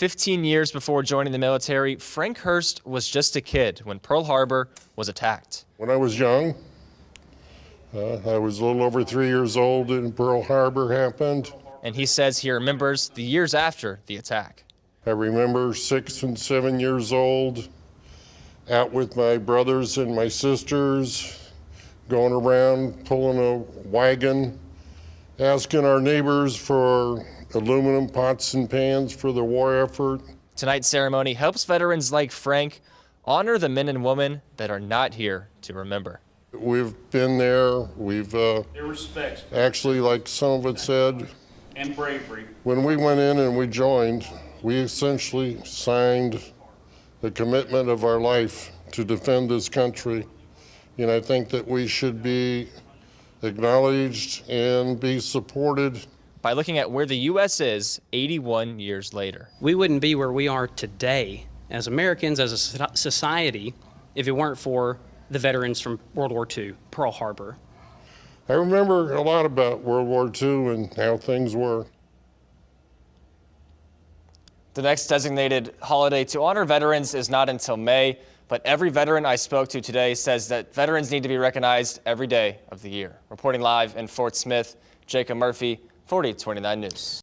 15 years before joining the military, Frank Hurst was just a kid when Pearl Harbor was attacked. When I was young, uh, I was a little over three years old and Pearl Harbor happened. And he says he remembers the years after the attack. I remember six and seven years old, out with my brothers and my sisters, going around pulling a wagon, asking our neighbors for aluminum pots and pans for the war effort. Tonight's ceremony helps veterans like Frank honor the men and women that are not here to remember. We've been there. We've uh, respects actually, like some of it said, and bravery. when we went in and we joined, we essentially signed the commitment of our life to defend this country. And I think that we should be acknowledged and be supported. By looking at where the U.S. is 81 years later. We wouldn't be where we are today as Americans, as a society, if it weren't for the veterans from World War II, Pearl Harbor. I remember a lot about World War II and how things were. The next designated holiday to honor veterans is not until May, but every veteran I spoke to today says that veterans need to be recognized every day of the year. Reporting live in Fort Smith, Jacob Murphy, 4029 News.